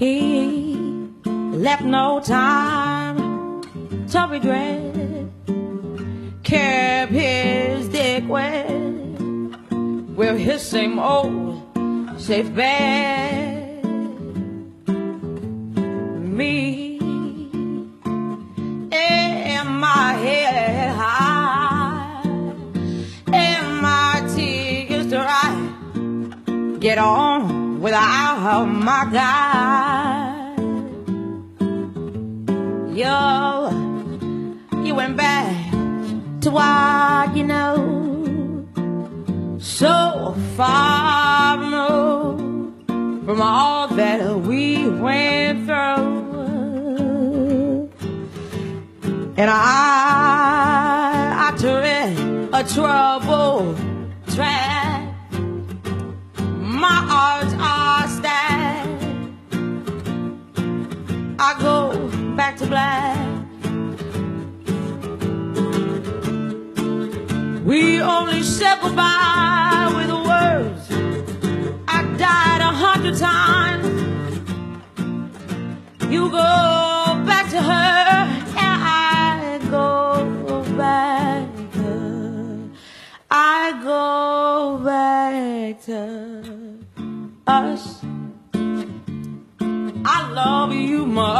He left no time to regret. Kept his dick wet with his same old safe bet. Me and my head high and my tears dry. Get on without my guy. Yo, you went back to what you know. So far removed from all that we went through. And I, I tread a troubled back to black. We only said goodbye with the words. I died a hundred times. You go back to her, and I go back to her. I go back to us. I love you much.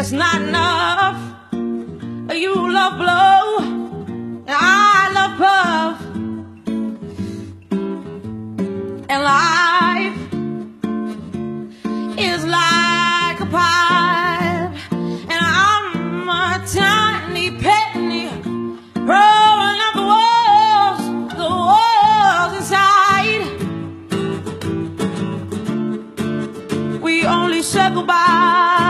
It's not enough. You love blow, and I love puff. And life is like a pipe, and I'm a tiny penny rolling up the walls, the walls inside. We only said goodbye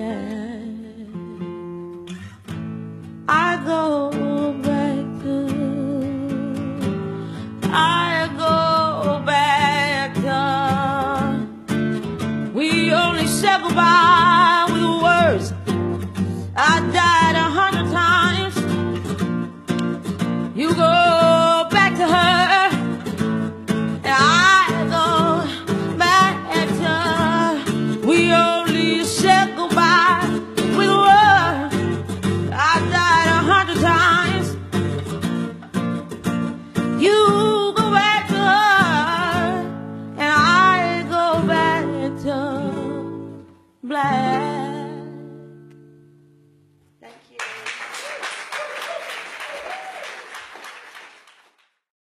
Back